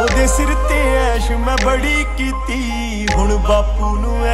ਉਹਦੇ ਸਿਰ ਤੇ ਐਸ਼ ਮੈਂ ਬੜੀ ਕੀਤੀ। ਹੁਣ ਬਾਪੂ ਨੂੰ